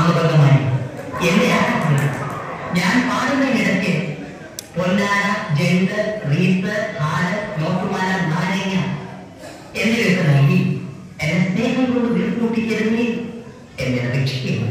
അമൃതമായി എന്നെ ഞാൻ പാടുന്ന പാടുന്നതിനിടയ്ക്ക് പൊന്നാര ജണ്ട് റീത്ത് ഹാൽ നോട്ടുമാല നാരങ്ങ എന്നിവയൊക്കെ നൽകി എന്നെ സ്നേഹം കൊണ്ട് വീർപ്പൂട്ടിക്കരുന്നേ എന്നെ അപേക്ഷിക്കുന്നു